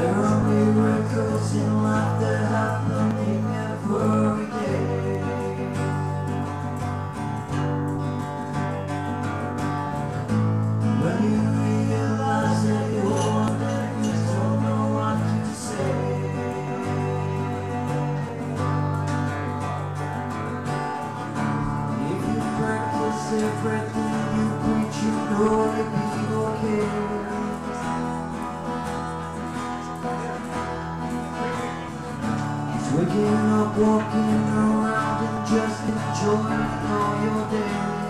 There are miracles in life that happen waking up, walking around and just enjoying all your day.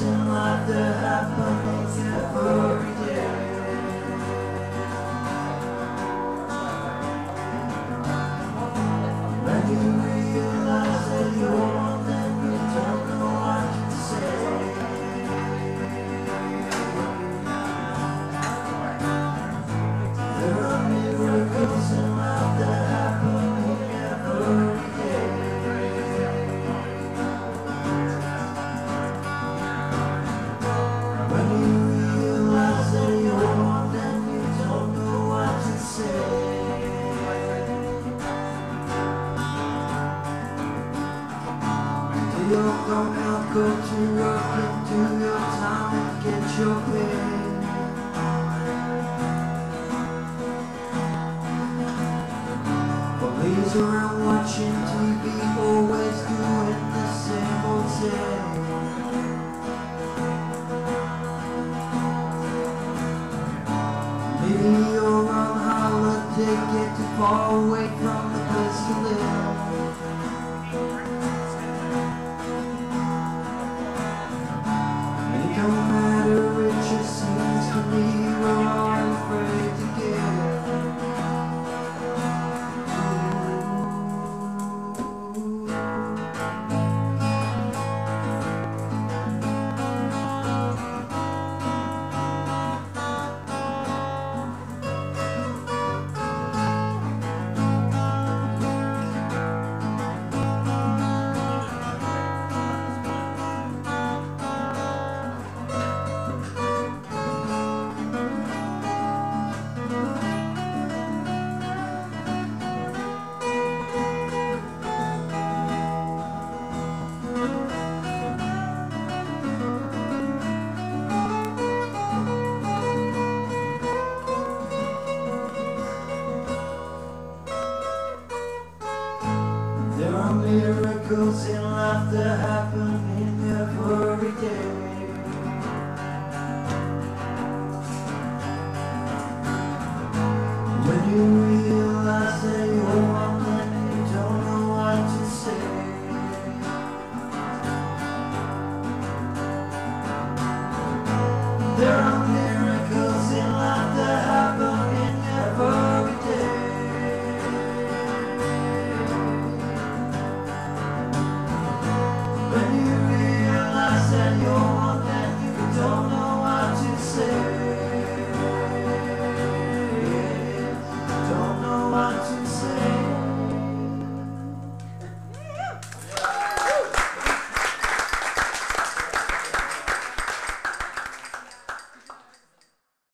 Life that happen Do your go go to work and do your time and get your pay. Police around watching TV, always doing the same old thing. Maybe you're on holiday, get too far away from the place you live. Miracles in life that happen in every day. When you